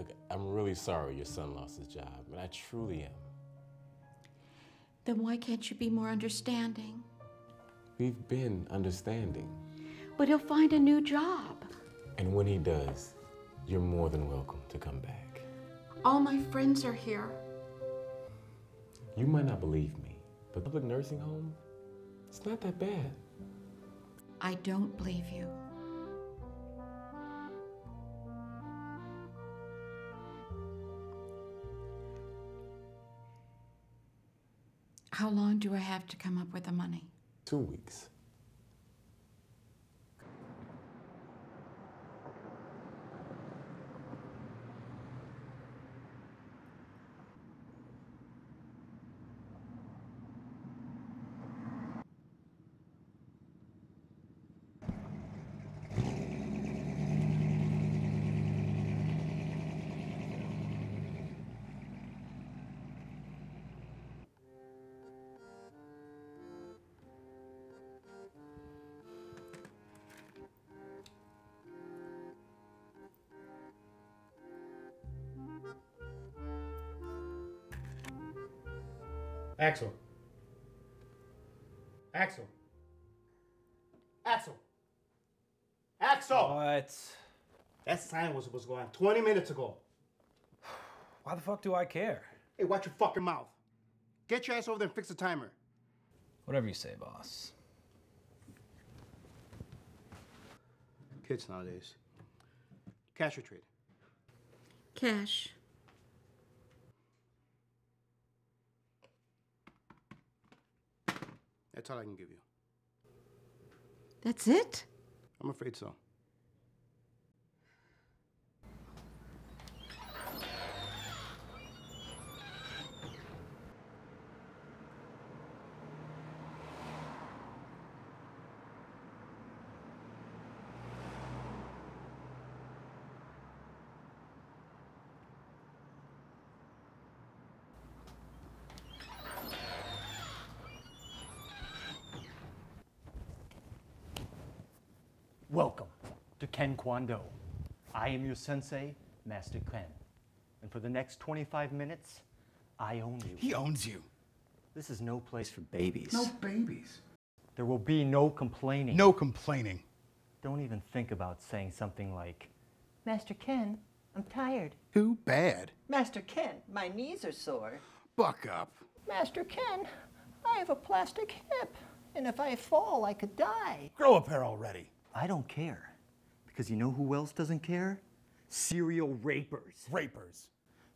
Look, I'm really sorry your son lost his job, and I truly am. Then why can't you be more understanding? We've been understanding. But he'll find a new job. And when he does, you're more than welcome to come back. All my friends are here. You might not believe me, but public nursing home, it's not that bad. I don't believe you. How long do I have to come up with the money? Two weeks. Axel. Axel. Axel. Axel! What? That sign was supposed to go on 20 minutes ago. Why the fuck do I care? Hey, watch your fucking mouth. Get your ass over there and fix the timer. Whatever you say, boss. Kids nowadays. Cash or trade? Cash. That's all I can give you. That's it? I'm afraid so. Welcome to Ken Kwando. I am your sensei, Master Ken. And for the next 25 minutes, I own you. He owns you. This is no place for babies. No babies. There will be no complaining. No complaining. Don't even think about saying something like, Master Ken, I'm tired. Too bad. Master Ken, my knees are sore. Buck up. Master Ken, I have a plastic hip. And if I fall, I could die. Grow a pair already. I don't care. Because you know who else doesn't care? Serial rapers. Rapers.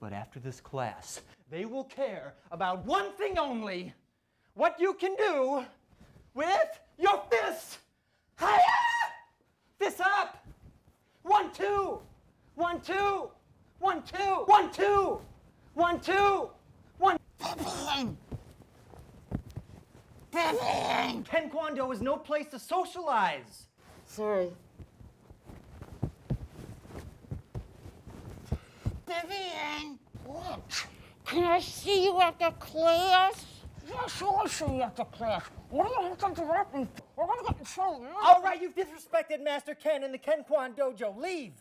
But after this class, they will care about one thing only what you can do with your fists. Hiya! Fists up! One, two! One, two! One, two! One, two! One, two! One. Ken Kwando is no place to socialize. Sorry. Vivian, what? Can I see you after class? Yes, I'll see you after class. What do you have to interrupt me for? We're gonna get in trouble. All right, you've disrespected Master Ken in the Ken Kwan Dojo. Leave.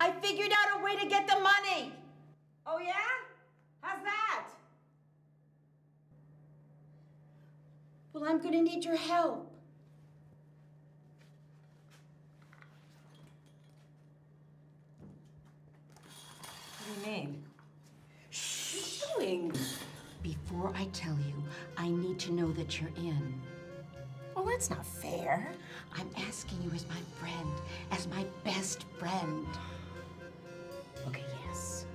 I figured out a way to get the money. Oh, yeah? How's that? Well, I'm gonna need your help. What do you mean? Shh, what are you doing? Before I tell you, I need to know that you're in. Well, that's not fair. I'm asking you as my friend, as my best friend. Okay, yes.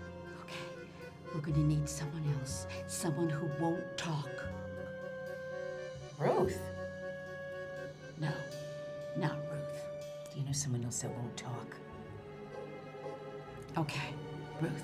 Okay, we're gonna need someone else, someone who won't talk. Ruth. No, not Ruth. Do you know someone else that won't talk? Okay, Ruth.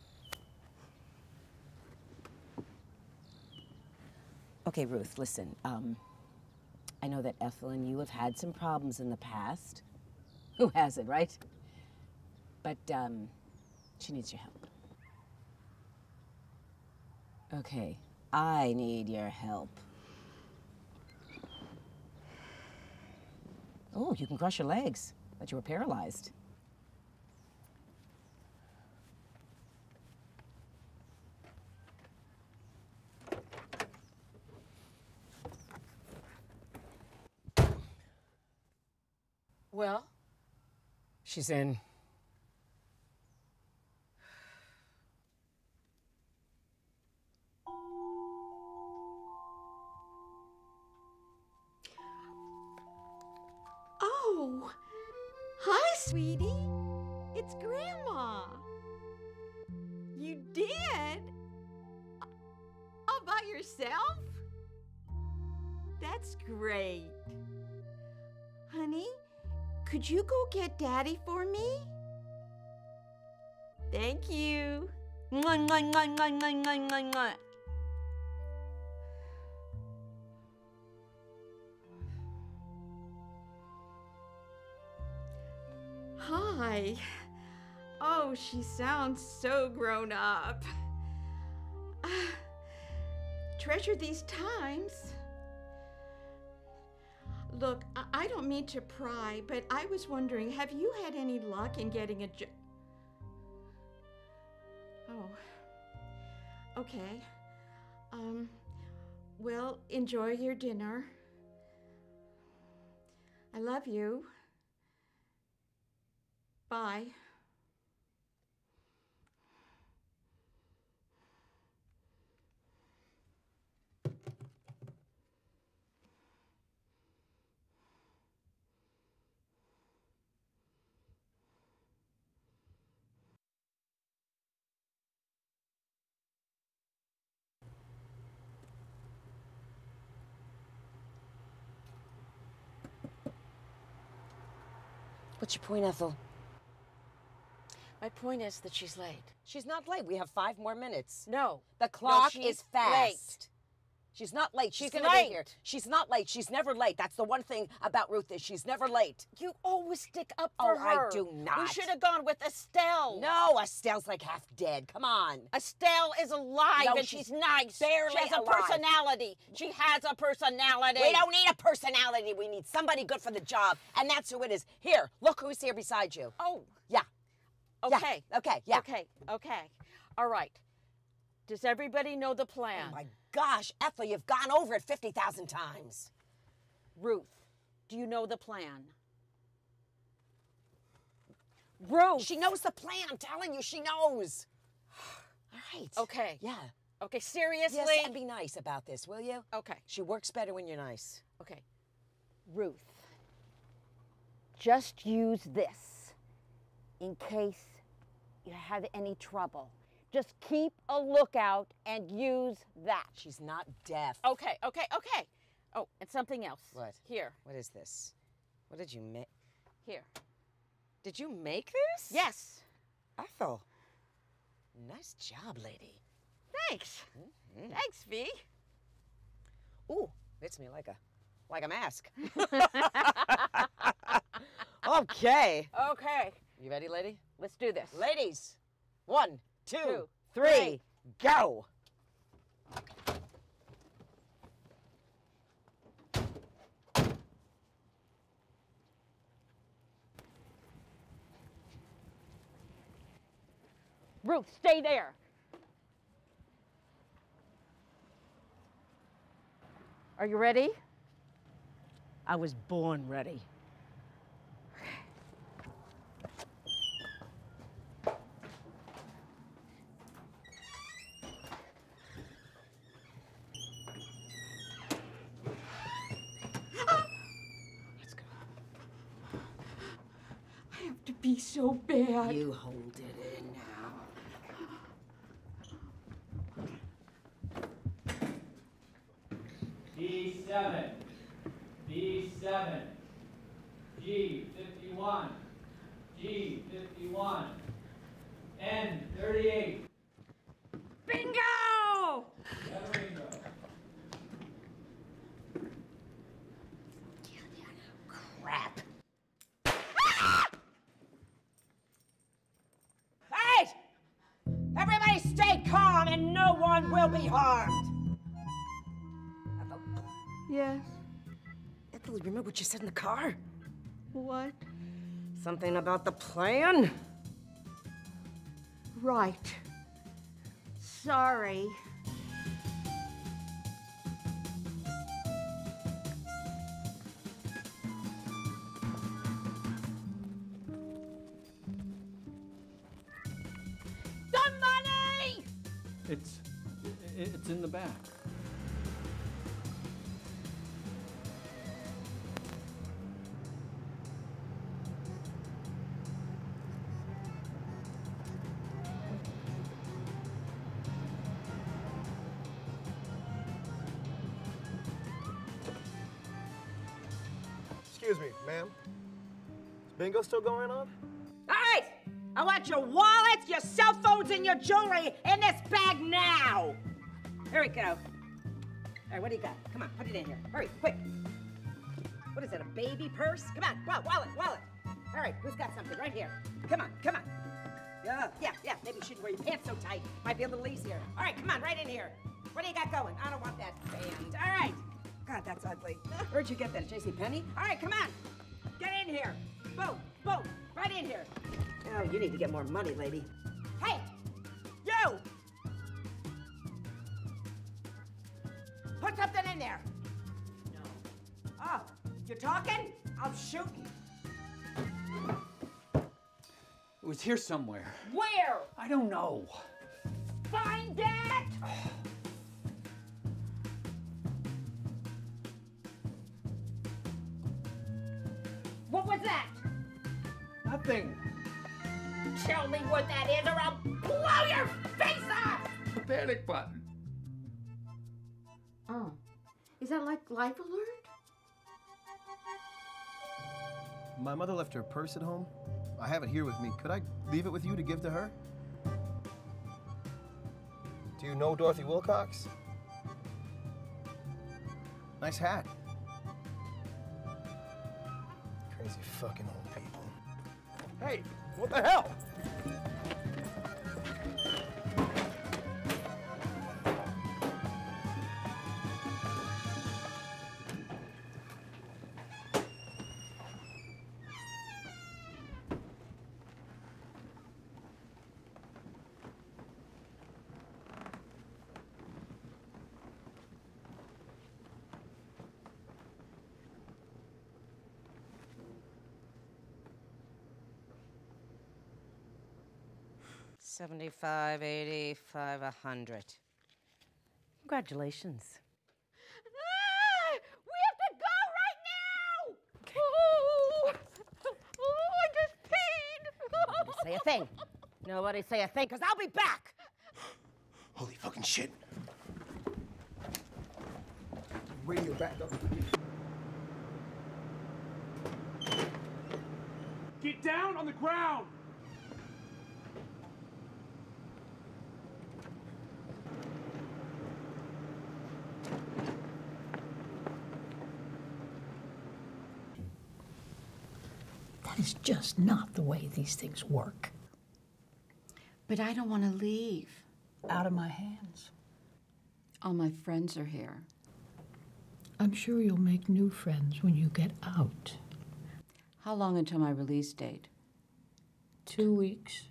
Okay, Ruth, listen. Um, I know that Ethel and you have had some problems in the past. Who hasn't, right? But um, she needs your help. Okay, I need your help. Oh, you can cross your legs, but you were paralyzed. Well, She's in. Daddy for me? Thank you. Mwah, mwah, mwah, mwah, mwah, mwah, mwah, mwah. Hi. Oh, she sounds so grown up. Treasure these times. Look, I- don't mean to pry, but I was wondering have you had any luck in getting a job? Oh. Okay. Um, well, enjoy your dinner. I love you. Bye. What's your point, Ethel? My point is that she's late. She's not late. We have five more minutes. No. The clock she's is fast. late. She's not late. She's, She's gonna late. be here. She's not late. She's never late. That's the one thing about Ruth is she's never late. You always stick up for Oh, for I her. do We not. should have gone with Estelle. No, Estelle's like half dead. Come on. Estelle is alive No, and she's she's, nice. barely she has a personality. She has a personality. We don't need a personality. We need somebody good for the job, and that's who it is. Here, look who's here beside you. Oh, Yeah. Yeah. okay. Okay. Yeah. Okay. Okay. All right. Does everybody know the plan? Oh my gosh, Ethel, you've gone over it fifty thousand times. Ruth, do you know the plan? Ruth. She knows the plan. I'm telling you, she knows. All right. Okay. Yeah. Okay. Seriously. Yes, and be nice about this, will you? okay. She works better when you're nice. Okay. Ruth, just use this in case you have any trouble. Just keep a lookout and use that. She's not deaf. Okay, okay, okay. Oh, and something else. What? Here, What is this? What did you make? here. Did you make this? Yes. Ethel. Nice job, lady. Thanks. Mm-hmm. Thanks, V. Ooh, fits me like a like a mask. okay. Okay, You ready, lady? let's do this. Ladies, one, two, Two, three, three. go. Ruth, stay there. Are you ready? I was born ready. Be so bad. You hold it in now. B7, B7, G51, G51, and one will be harmed. Ethel, Yes. Ethel, you remember what you said in the car? What? Something about the plan? Right. Sorry. The money! It's i- it's in the back. Excuse me, ma'am. Is bingo still going on? All right! I want your wallets, your cell phones, and your jewelry in this bag now! Here we go. All right, what do you got? Come on, put it in here. Hurry, quick. What is it, a baby purse? Come on, wa- wallet, wallet. All right, who's got something? Right here. Come on, come on. Yeah, yeah, yeah. Maybe you shouldn't wear your pants so tight. Might be a little easier. All right, come on, right in here. What do you got going? I don't want that band. All right. God, that's ugly. Where'd you get that, J.C. Penney? All right, come on. Get in here. Boom, boom, right in here. Oh, you need to get more money, lady. Hey, you're talking? I'll shoot. It was here somewhere. Where? I don't know. Find it! What was that? Nothing. Tell me what that is or I'll blow your face off! The panic button. Oh. Is that like Life Alert? My mother left her purse at home. I have it here with me. Could I leave it with you to give to her? Do you know Dorothy Wilcox? Nice hat. Crazy fucking old people. Hey, what the hell? Seventy-five, eighty-five, a hundred. Congratulations. Ah, we have to go right now! Oh, oh, I just peed! Nobody say a thing. Nobody say a thing, because I'll be back! Holy fucking shit. Radio back up. Get down on the ground! That is just not the way these things work. But I don't want to leave. Out of my hands. All my friends are here. I'm sure you'll make new friends when you get out. How long until my release date? Two weeks.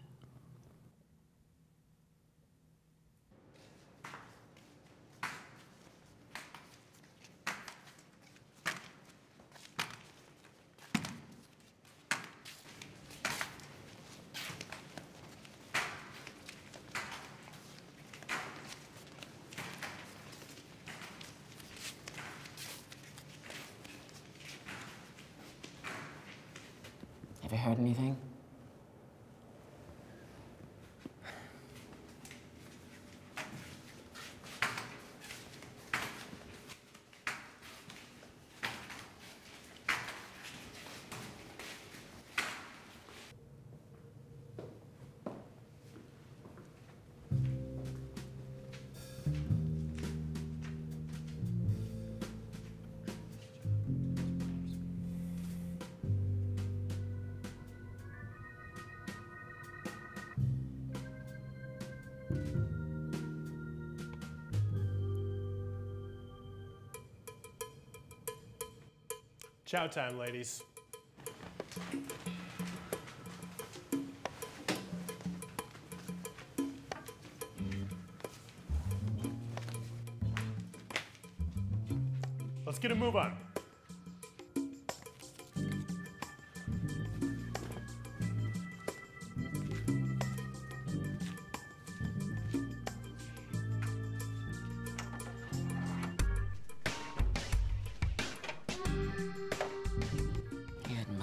Chow time, ladies. Let's get a move on.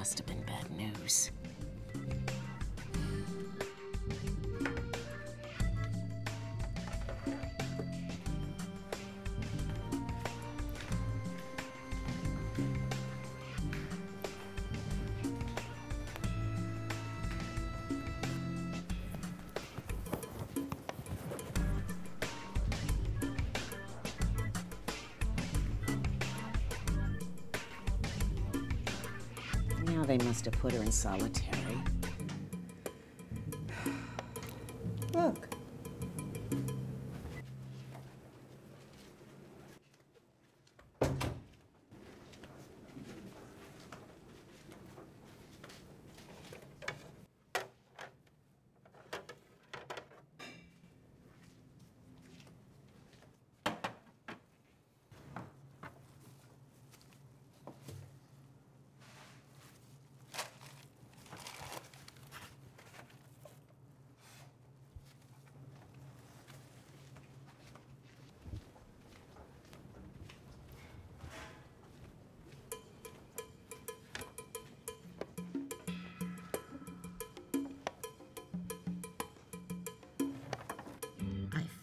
Must have been bad news. They must have put her in solitary. Look.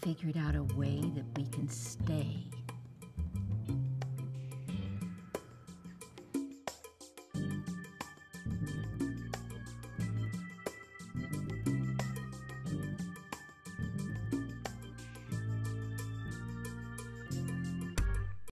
Figured out a way that we can stay